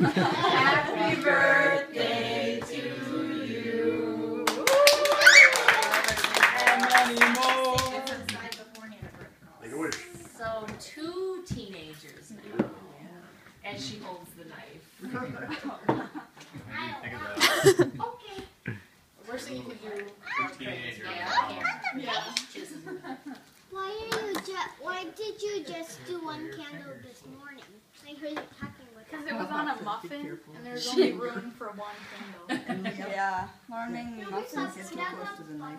Happy birthday to you. And many more. Make a wish. So two teenagers now, and she holds the knife. okay. Worst thing you can do. Why did you just do one candle this morning? Muffin, and there was only room for one candle. Yeah, morning No, we muffins thought too close to the knife.